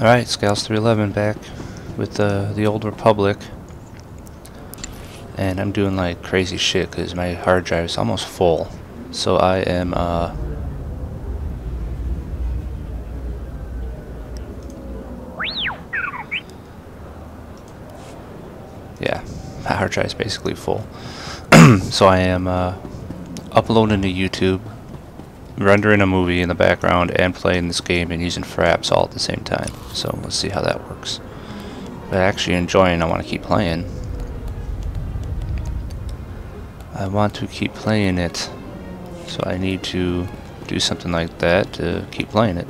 Alright, Scalz 311 back with uh, the Old Republic. And I'm doing like crazy shit because my hard drive is almost full. So I am, uh... Yeah, my hard drive is basically full. so I am, uh, uploading to YouTube rendering a movie in the background and playing this game and using fraps all at the same time. So let's see how that works. But actually enjoying, I want to keep playing. I want to keep playing it. So I need to do something like that to keep playing it.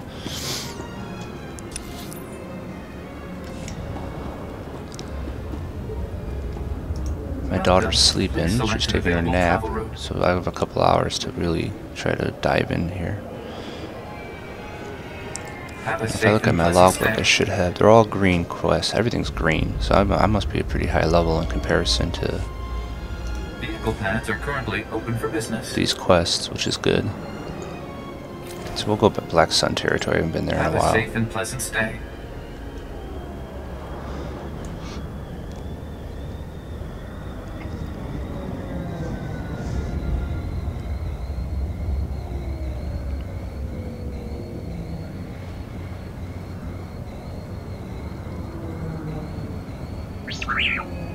My daughter's sleeping. She's taking her nap. So I have a couple hours to really try to dive in here. If I look at my logbook, I should have... They're all green quests. Everything's green. So I'm, i must be a pretty high level in comparison to... Vehicle paths are currently open for business. These quests, which is good. So we'll go up to Black Sun territory. I haven't been there Have in a while. safe and pleasant stay. you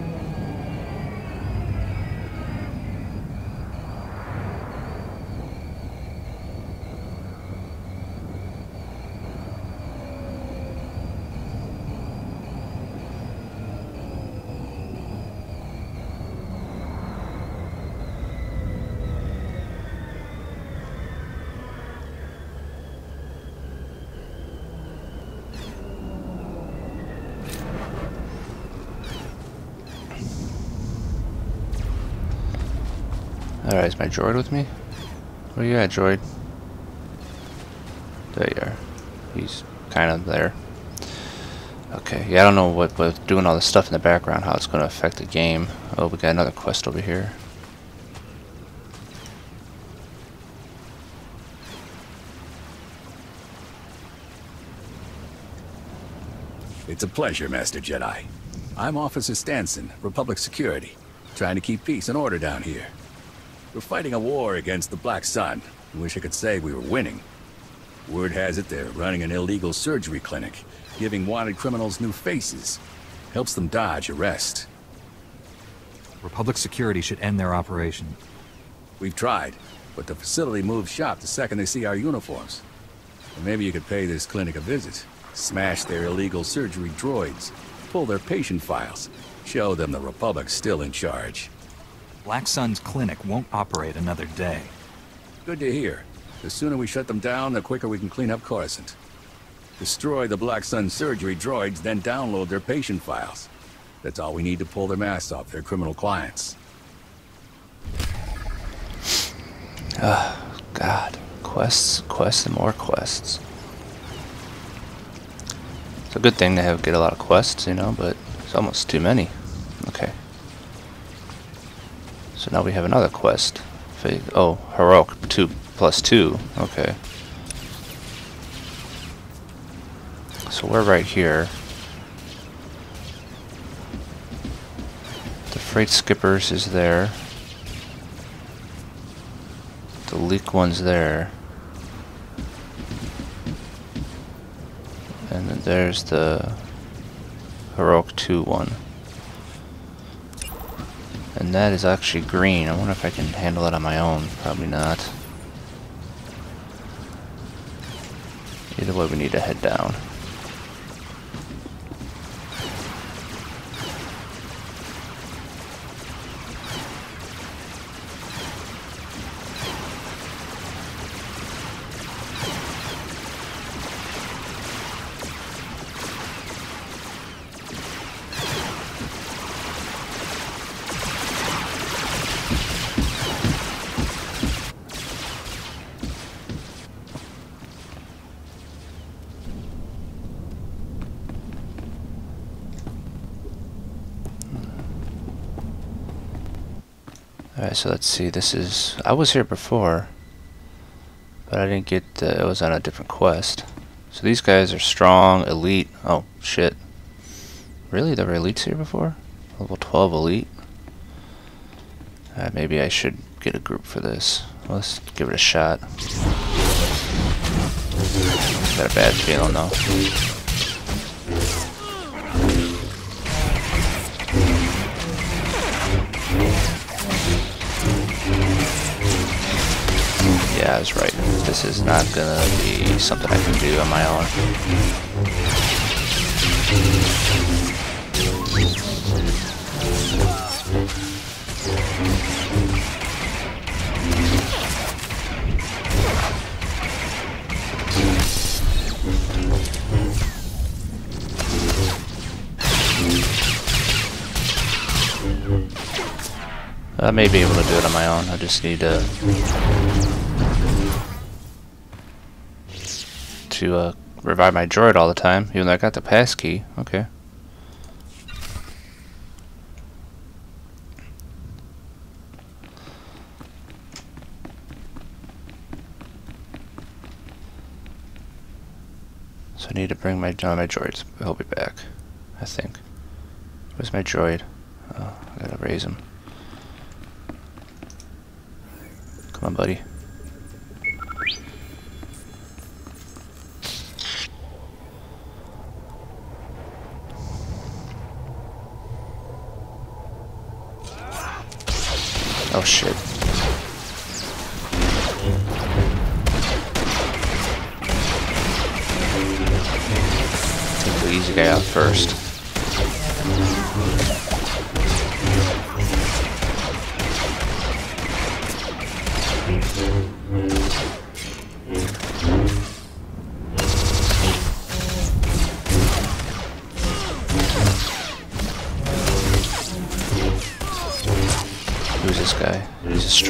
Alright, is my droid with me? Where you at, droid? There you are. He's kind of there. Okay, yeah, I don't know what, with doing all this stuff in the background, how it's going to affect the game. Oh, we got another quest over here. It's a pleasure, Master Jedi. I'm Officer Stanson, Republic Security, trying to keep peace and order down here. We're fighting a war against the Black Sun. I wish I could say we were winning. Word has it they're running an illegal surgery clinic, giving wanted criminals new faces. Helps them dodge arrest. Republic Security should end their operation. We've tried, but the facility moves shop the second they see our uniforms. And maybe you could pay this clinic a visit. Smash their illegal surgery droids. Pull their patient files. Show them the Republic's still in charge. Black Sun's clinic won't operate another day. Good to hear. The sooner we shut them down, the quicker we can clean up Coruscant. Destroy the Black Sun surgery droids, then download their patient files. That's all we need to pull their masks off their criminal clients. Ah, God. Quests, quests, and more quests. It's a good thing to have get a lot of quests, you know, but it's almost too many. Okay. So now we have another quest. Oh, heroic two plus two. Okay. So we're right here. The freight skippers is there. The leak one's there. And then there's the heroic 2 one. And that is actually green. I wonder if I can handle it on my own. Probably not. Either way, we need to head down. Alright, so let's see. This is... I was here before. But I didn't get... The, it was on a different quest. So these guys are strong, elite. Oh, shit. Really? There were elites here before? Level 12 elite? Uh, maybe I should get a group for this. Let's give it a shot. Got a bad feeling though. Yeah, was right. This is not gonna be something I can do on my own. I may be able to do it on my own. I just need to to uh, revive my droid all the time, even though I got the pass key. Okay. So I need to bring my uh, my droids. He'll be back. I think. Where's my droid? Oh, I gotta raise him. Come on, buddy. Oh shit. Take the easy guy out first.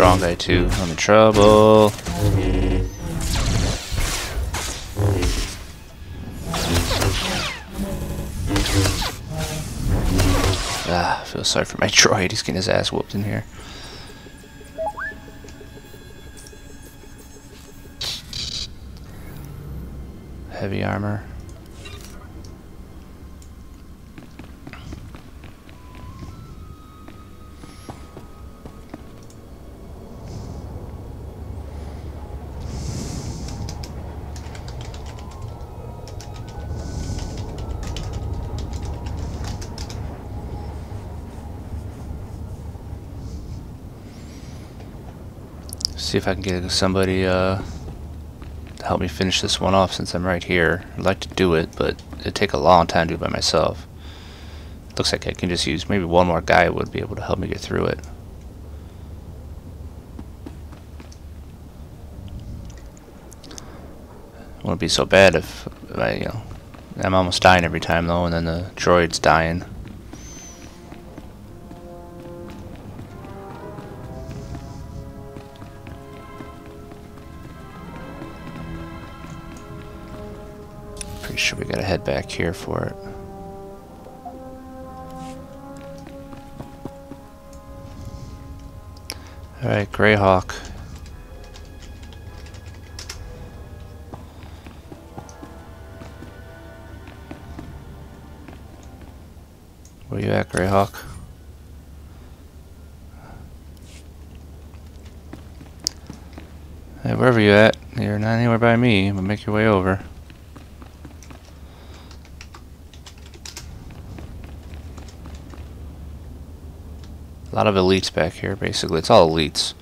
Strong guy too. I'm in trouble. Ah, I feel sorry for my droid. He's getting his ass whooped in here. Heavy armor. See if I can get somebody uh, to help me finish this one off since I'm right here. I'd like to do it, but it'd take a long time to do it by myself. Looks like I can just use maybe one more guy would be able to help me get through it. Wouldn't be so bad if I, you know, I'm almost dying every time though, and then the droid's dying. Head back here for it. Alright, Greyhawk. Where you at, Greyhawk? Hey, wherever you at, you're not anywhere by me, but make your way over. A lot of elites back here, basically. It's all elites.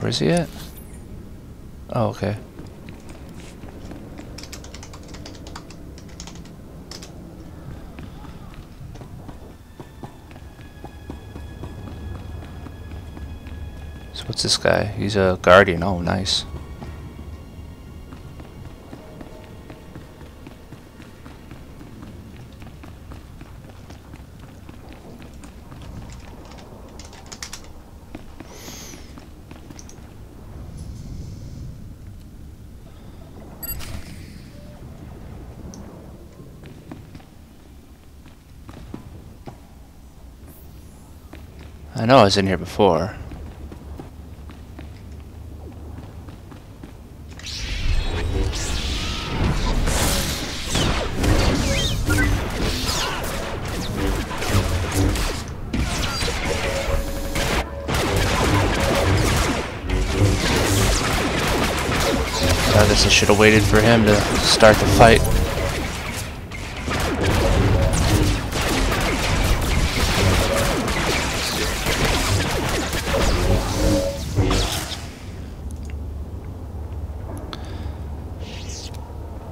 Where's he at? What's this guy? He's a guardian. Oh, nice. I know I was in here before. I should have waited for him to start the fight.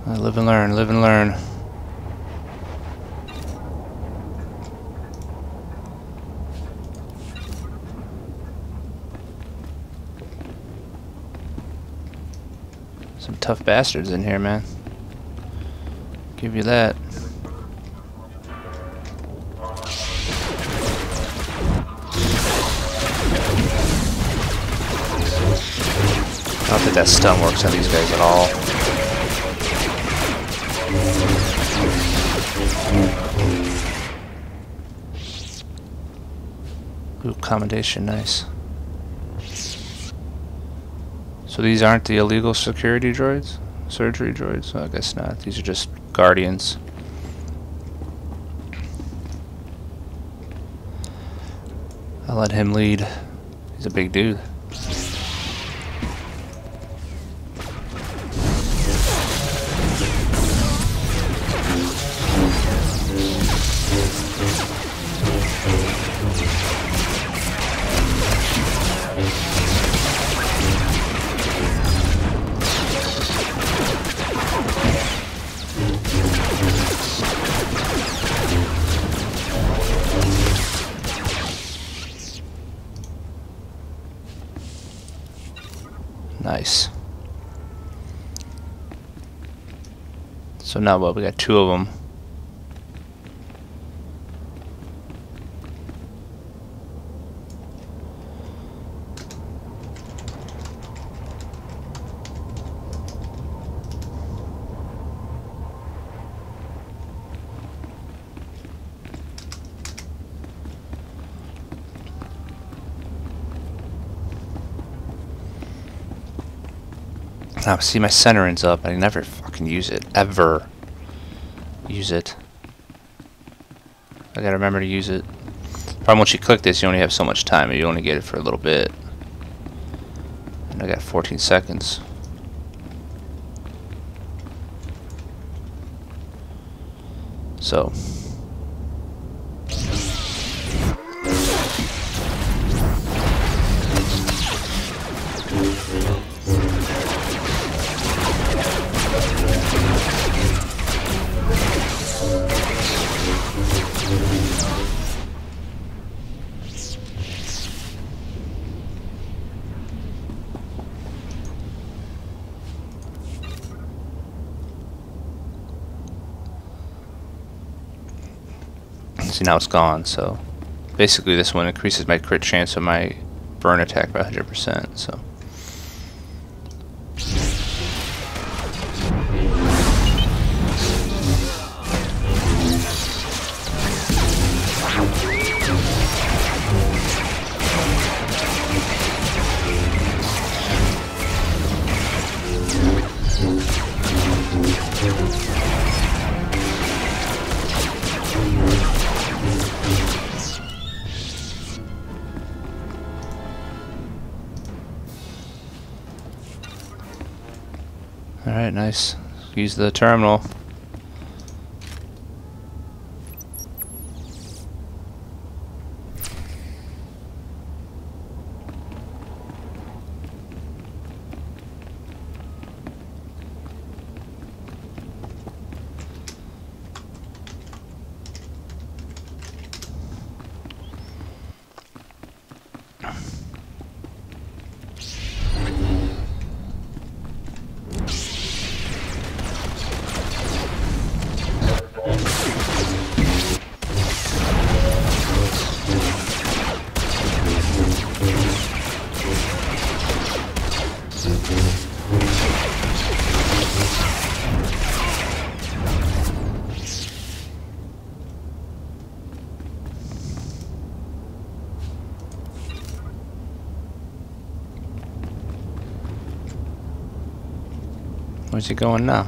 I live and learn, live and learn. Some tough bastards in here, man. Give you that. I don't think that stun works on these guys at all. Ooh, commendation, nice. So these aren't the illegal security droids? Surgery droids? I guess not. These are just guardians. I'll let him lead. He's a big dude. So now what? We got two of them. Now, see my centering's up. I never fucking use it. Ever. Use it. I gotta remember to use it. Problem once you click this, you only have so much time. You only get it for a little bit. And I got 14 seconds. So. See now it's gone, so basically this one increases my crit chance of my burn attack by 100%, so. Use the terminal. Where's he going now?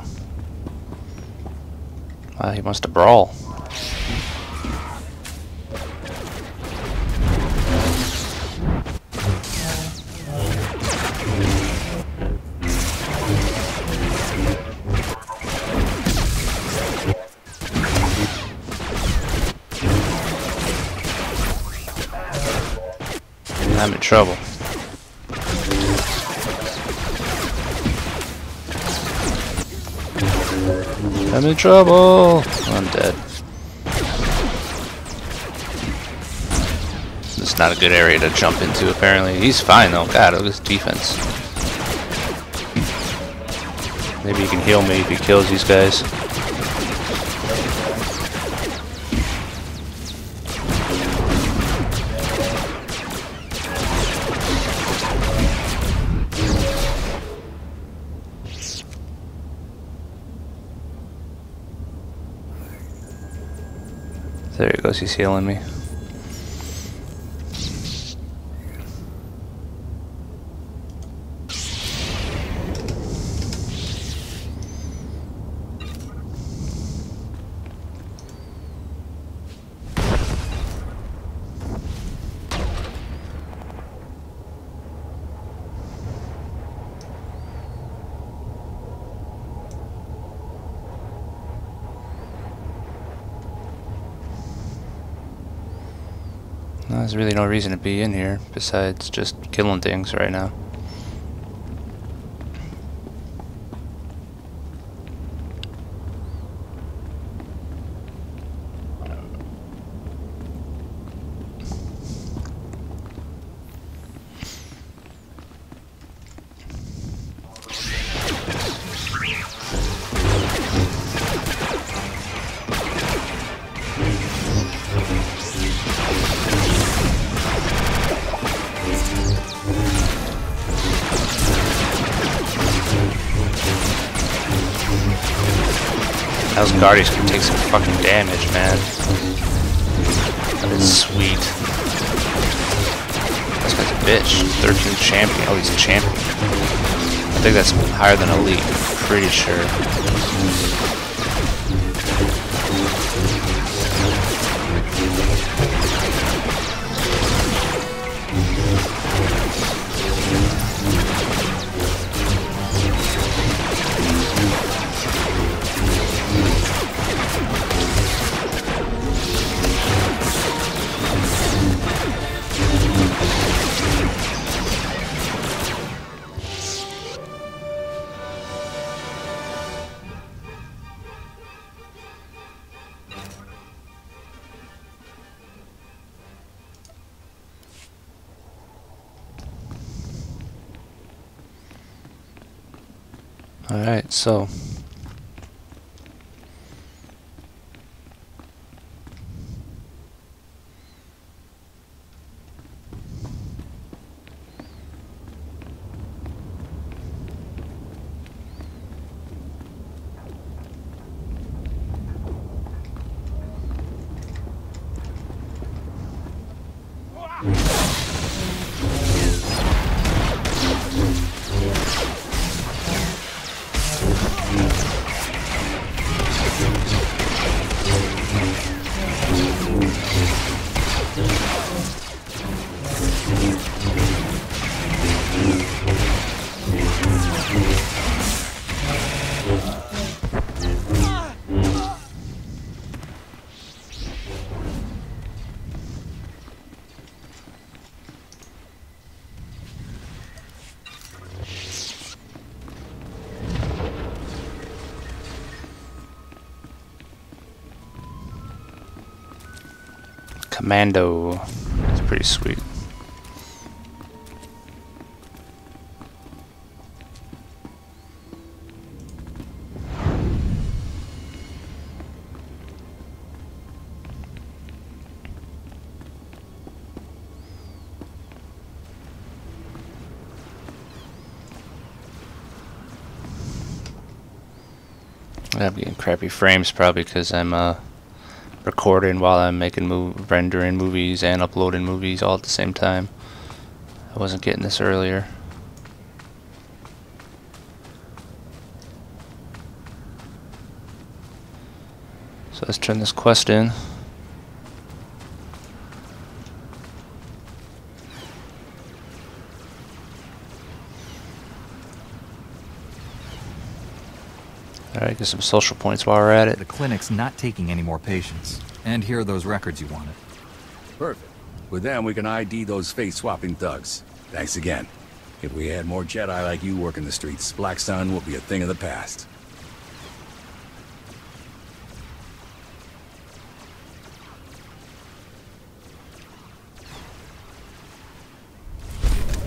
He wants to brawl. Trouble. I'm dead. It's not a good area to jump into, apparently. He's fine, though. God, look at his defense. Hmm. Maybe he can heal me if he kills these guys. He's healing me. There's really no reason to be in here besides just killing things right now. Fucking damage, man. That is sweet. This guy's a bitch. 13 champion. Oh, he's a champion. I think that's higher than elite. Pretty sure. So. Commando. It's pretty sweet. I'm getting crappy frames probably because I'm uh recording while I'm making move rendering movies and uploading movies all at the same time. I wasn't getting this earlier. So let's turn this quest in. Alright, get some social points while we're at it. The clinic's not taking any more patients. And here are those records you wanted. Perfect. With them, we can ID those face-swapping thugs. Thanks again. If we had more Jedi like you working the streets, Black Sun will be a thing of the past.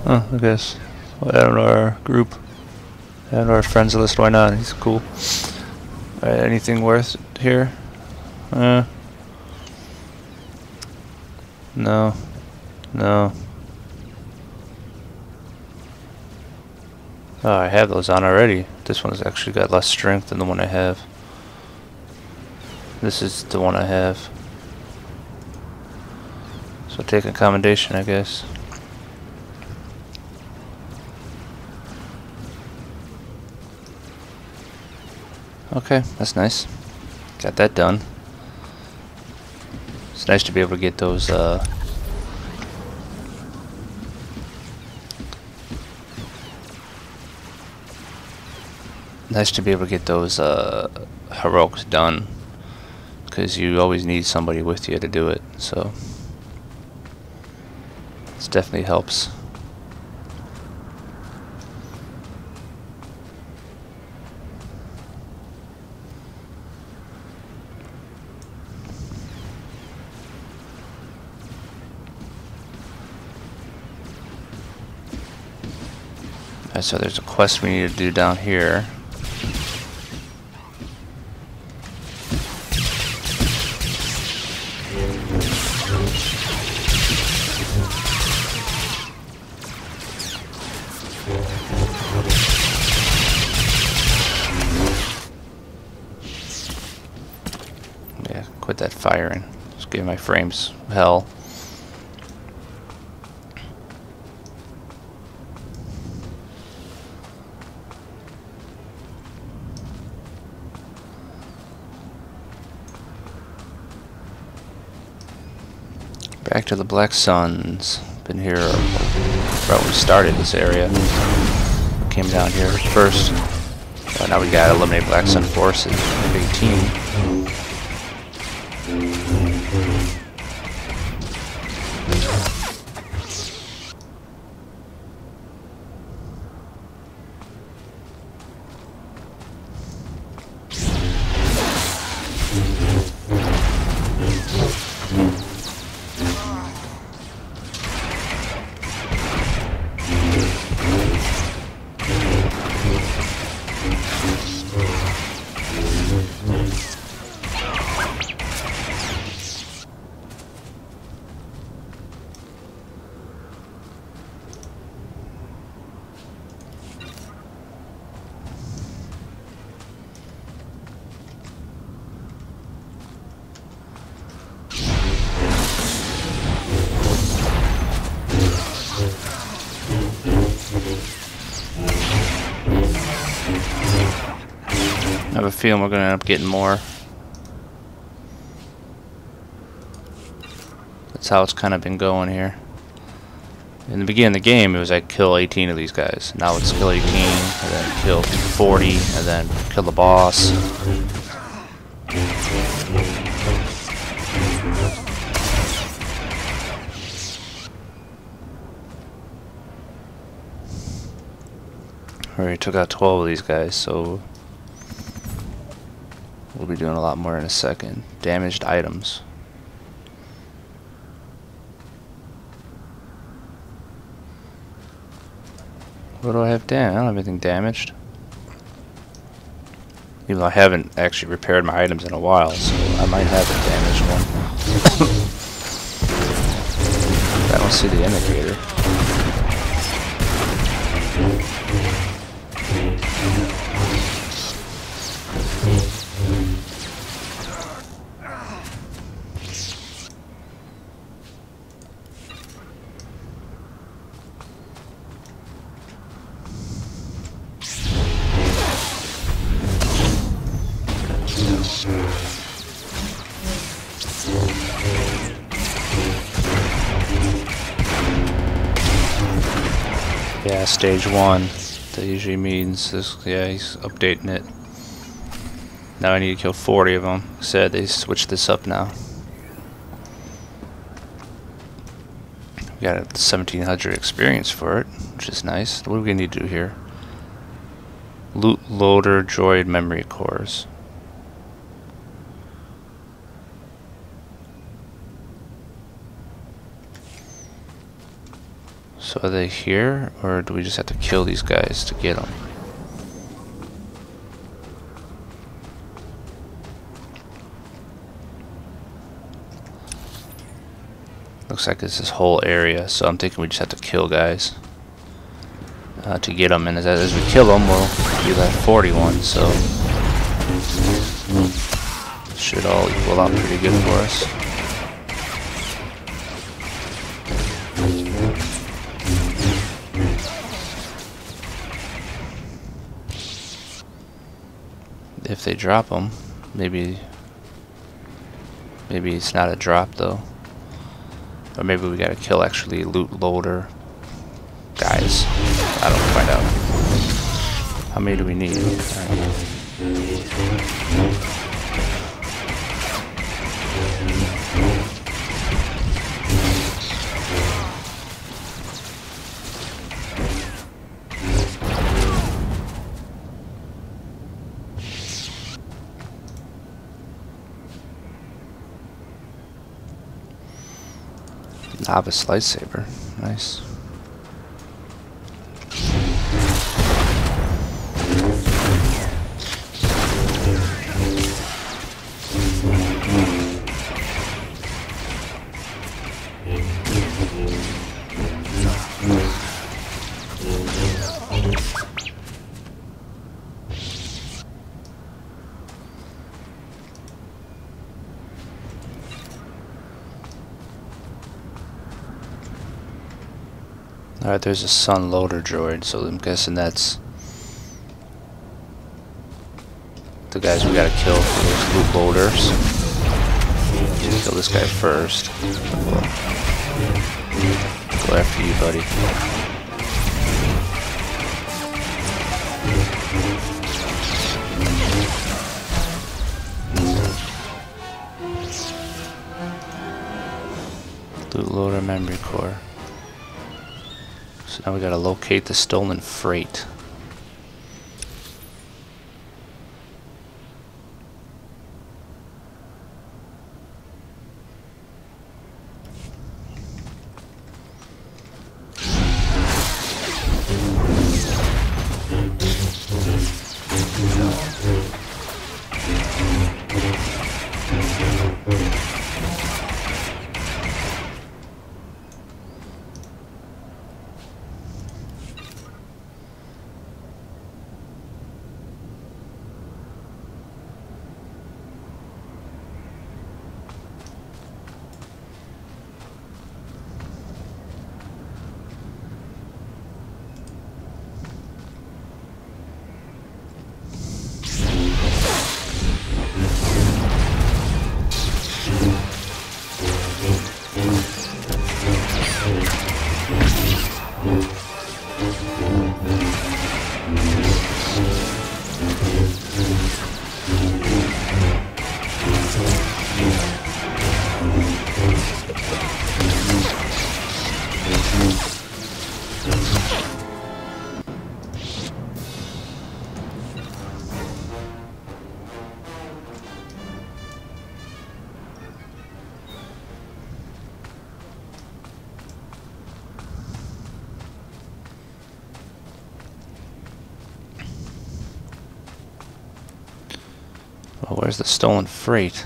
Huh, I guess. We'll add him to our group. Add to our friends list, why not? He's cool. Alright, anything worth here? Uh. No. No. Oh, I have those on already. This one's actually got less strength than the one I have. This is the one I have. So take a commendation, I guess. Okay, that's nice. Got that done. It's nice to be able to get those, uh... Nice to be able to get those, uh, heroics done. Because you always need somebody with you to do it, so... This definitely helps. Alright, so there's a quest we need to do down here. Yeah, quit that firing. Just give my frames hell. To the Black Suns. Been here right when we started this area. Came down here first. Now we gotta eliminate Black Sun forces. Big team. I have a feeling we're gonna end up getting more. That's how it's kind of been going here. In the beginning of the game, it was like kill 18 of these guys. Now it's kill 18, and then kill 40, and then kill the boss. Already took out 12 of these guys, so we'll be doing a lot more in a second. Damaged items. What do I have damaged? I don't have anything damaged. Even though I haven't actually repaired my items in a while, so I might have a damaged one. I don't see the indicator. Stage one. That usually means this. Yeah, he's updating it. Now I need to kill 40 of them. Said they switched this up now. We got a 1700 experience for it, which is nice. What do we need to do here? Loot loader droid memory cores. So are they here, or do we just have to kill these guys to get them? Looks like it's this whole area, so I'm thinking we just have to kill guys uh, to get them. And as, as we kill them, we'll do that 41, so should all equal out pretty good for us. If they drop them, maybe maybe it's not a drop though. Or maybe we gotta kill actually loot loader guys. I don't find out. How many do we need? Novice lightsaber. Nice. There's a sun loader droid, so I'm guessing that's the guys we gotta kill for those loot loaders. Kill this guy first. Go after you, buddy. Loot loader memory core. Now we gotta locate the stolen freight. The stolen freight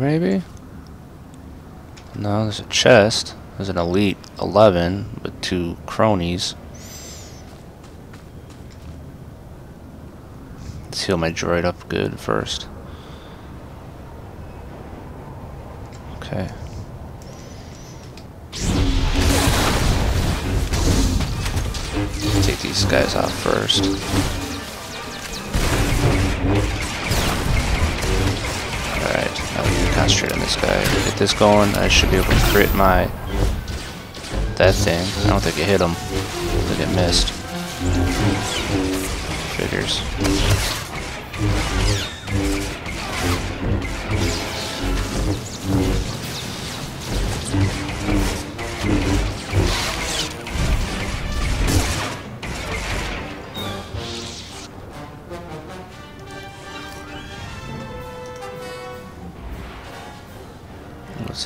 here, maybe? No, there's a chest. There's an Elite 11 with two cronies. Let's heal my droid up good first. Okay. Take these guys off first. Alright, now we can concentrate on this guy. Get this going, I should be able to crit my... that thing. I don't think it hit him. I think it missed. Figures.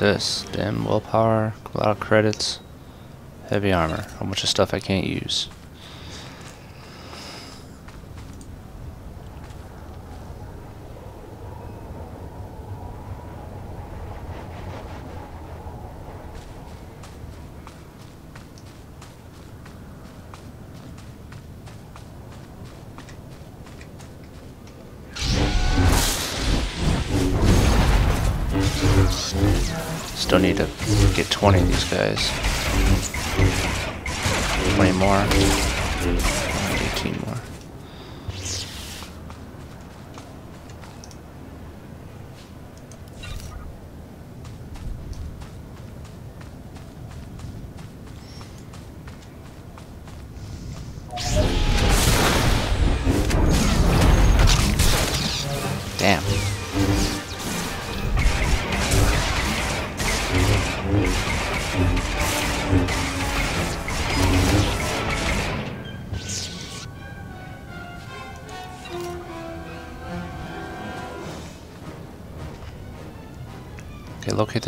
This? Damn willpower, a lot of credits, heavy armor, a bunch of stuff I can't use. Still need to get 20 of these guys. 20 more.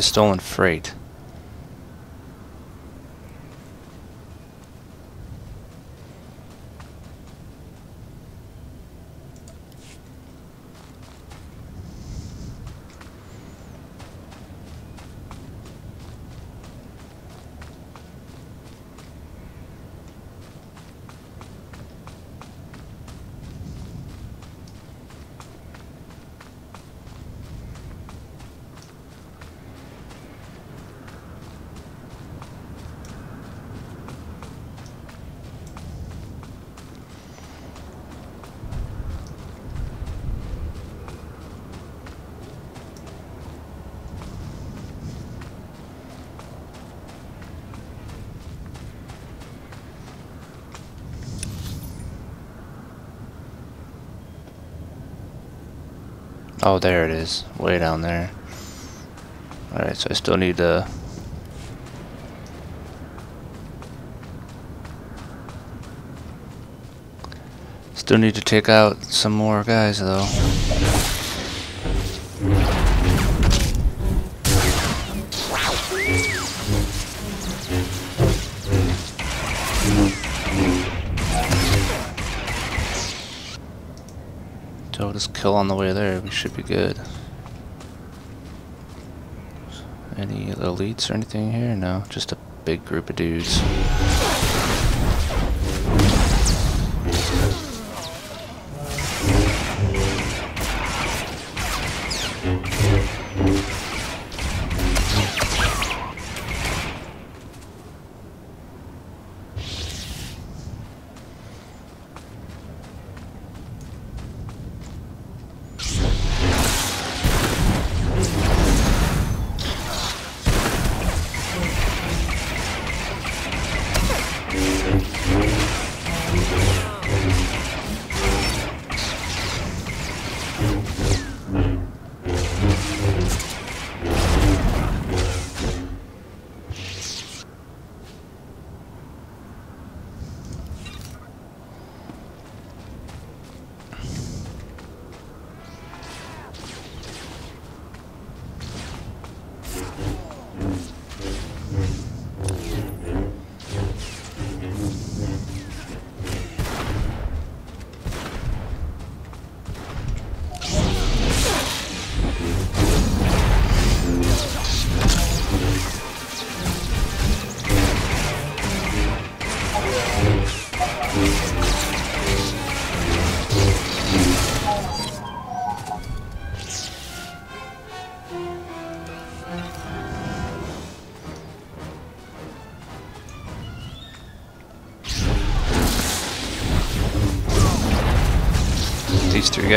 Stolen freight. Oh, there it is. Way down there. Alright, so I still need to... Still need to take out some more guys, though. Just kill on the way there, we should be good. Any elites or anything here? No, just a big group of dudes.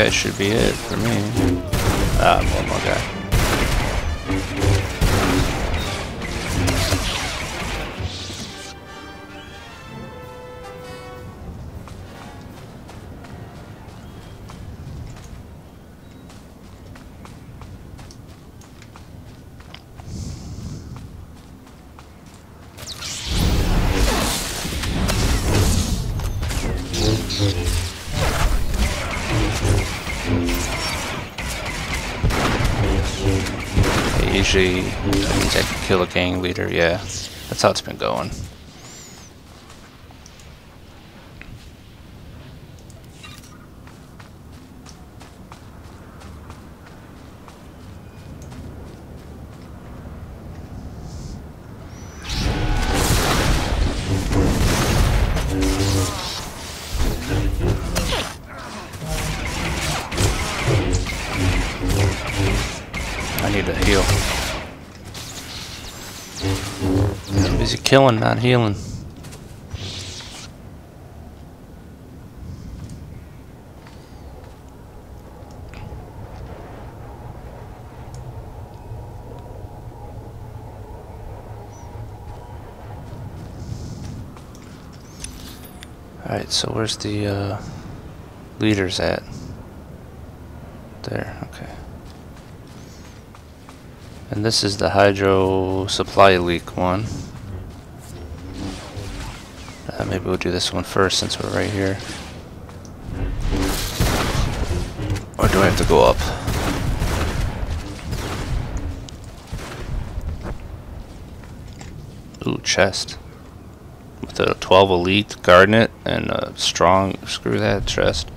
Guys should be it for me. Ah, one more guy. Usually means I can kill a gang leader, yeah. That's how it's been going. Killing, not healing. Alright, so where's the uh, leaders at? There, okay. And this is the hydro supply leak one. Maybe we'll do this one first since we're right here. Or do I have to go up? Ooh, chest. With a 12 elite garnet and a strong, screw that chest.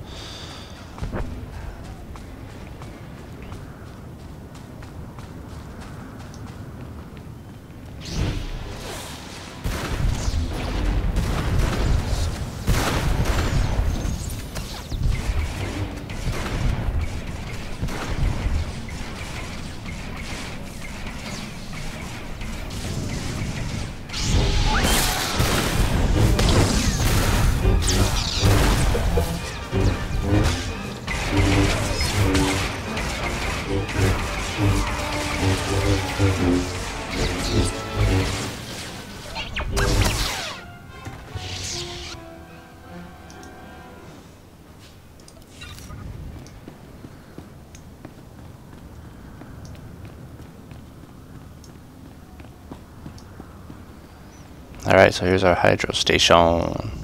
So here's our hydro station.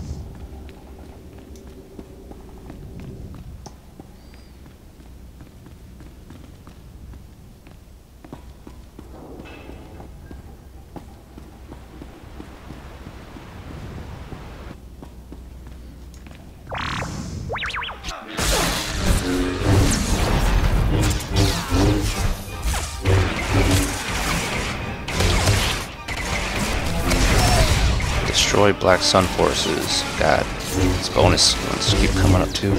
Destroy Black Sun forces. God, this bonus ones keep coming up too.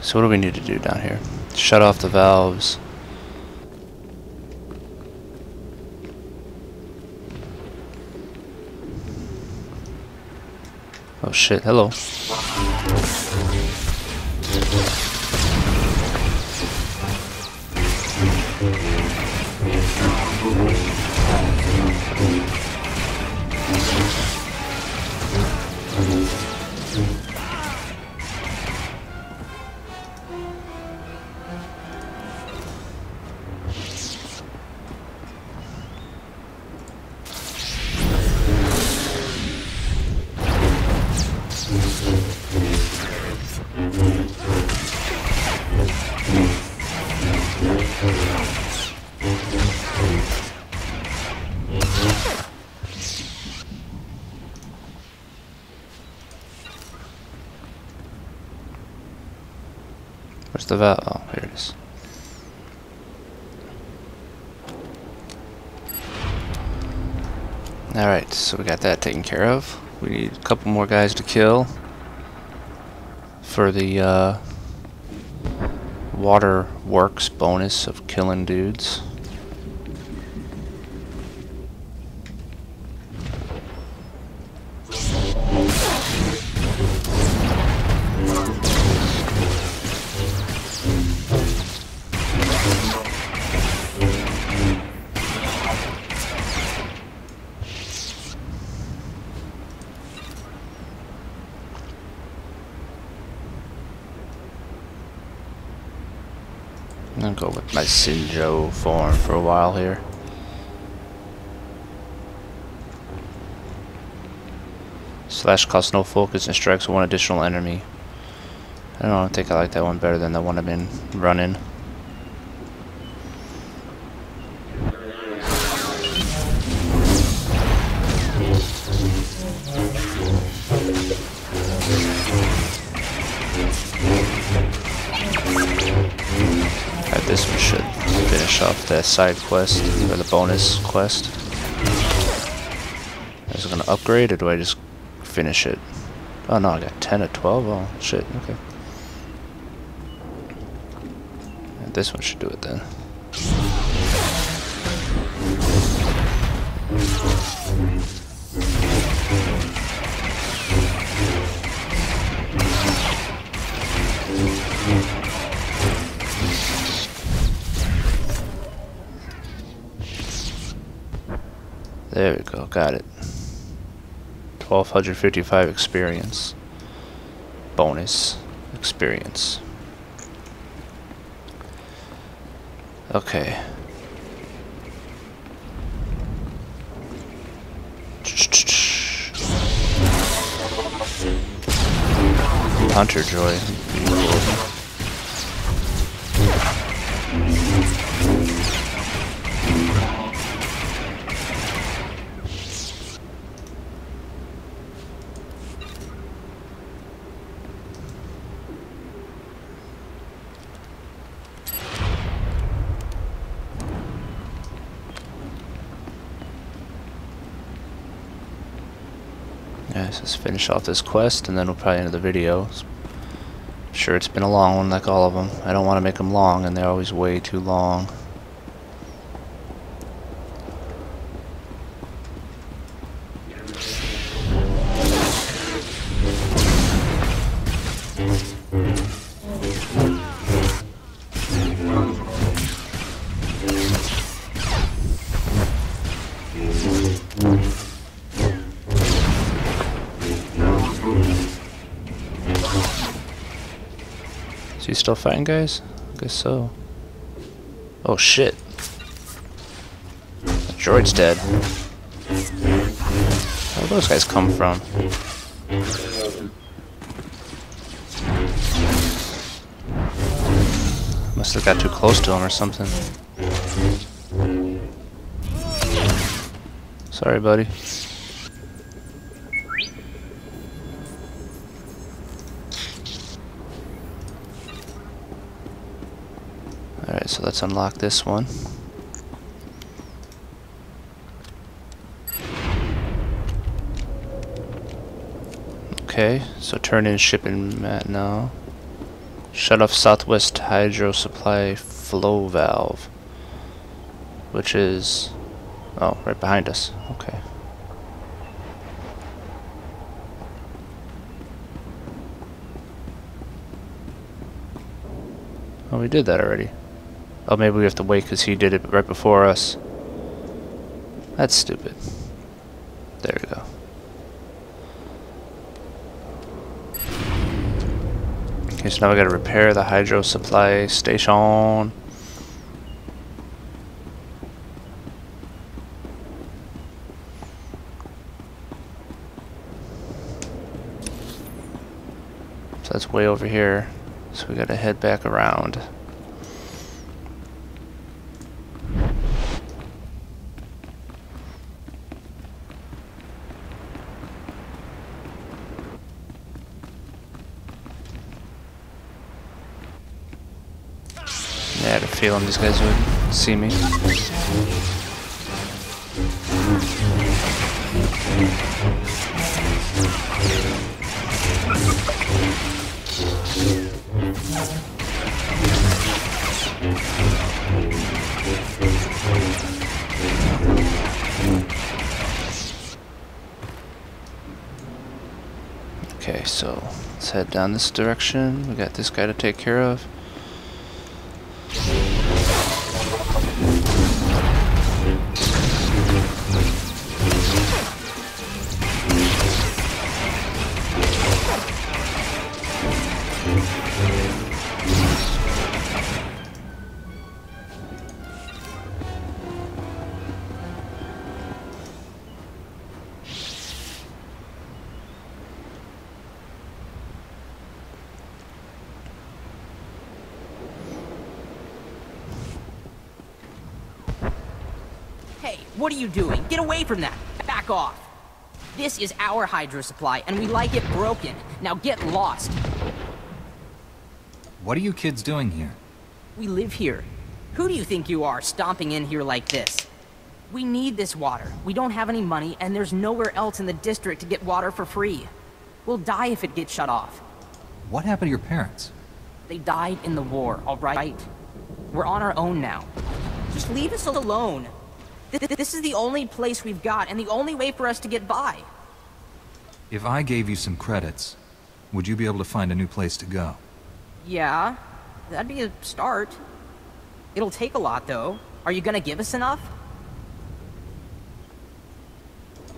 So what do we need to do down here? Shut off the valves. Oh shit, hello. Where's the valve? Oh, here it is. Alright, so we got that taken care of. We need a couple more guys to kill for the uh, water works bonus of killing dudes. My Shii-Cho form for a while here. Slash costs no focus and strikes one additional enemy. I don't know, I think I like that one better than the one I've been running. Side quest, or the bonus quest. Is it gonna upgrade, or do I just finish it? Oh no, I got 10 of 12? Oh, shit, okay. This one should do it then. There we go, got it. 1255 experience. Bonus experience. Okay. Hunter Joy. Yeah, let's just finish off this quest and then we'll probably end the video. Sure, it's been a long one like all of them. I don't want to make them long and they're always way too long. Is he still fighting guys? I guess so. Oh shit. The droid's dead. Where those guys come from? Must have got too close to him or something. Sorry, buddy. Alright, so let's unlock this one. Okay, so turn in shipping mat now. Shut off southwest hydro supply flow valve. Which is... Oh, right behind us. Okay. Oh, we did that already. Oh, maybe we have to wait because he did it right before us. That's stupid. There we go. Okay, so now we gotta repair the hydro supply station. So that's way over here. So we gotta head back around. Feeling these guys would see me. Okay, so let's head down this direction. We got this guy to take care of. This is our hydro supply, and we like it broken. Now get lost. What are you kids doing here? We live here. Who do you think you are, stomping in here like this? We need this water. We don't have any money, and there's nowhere else in the district to get water for free. We'll die if it gets shut off. What happened to your parents? They died in the war, alright? We're on our own now. Just leave us alone. Th- th- This is the only place we've got, and the only way for us to get by. If I gave you some credits, would you be able to find a new place to go? Yeah, that'd be a start. It'll take a lot, though. Are you gonna give us enough?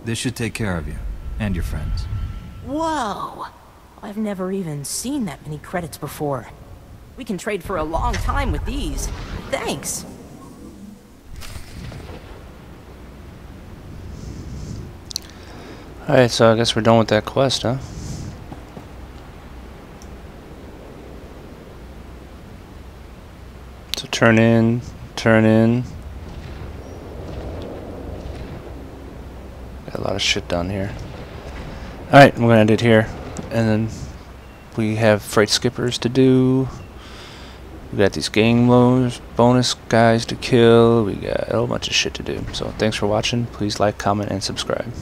This should take care of you, and your friends. Whoa! I've never even seen that many credits before. We can trade for a long time with these. Thanks. Alright, so I guess we're done with that quest, huh? So turn in, turn in. Got a lot of shit down here. Alright, I'm gonna end it here. And then we have freight skippers to do. We got these game loans, bonus guys to kill. We got a whole bunch of shit to do. So thanks for watching. Please like, comment, and subscribe.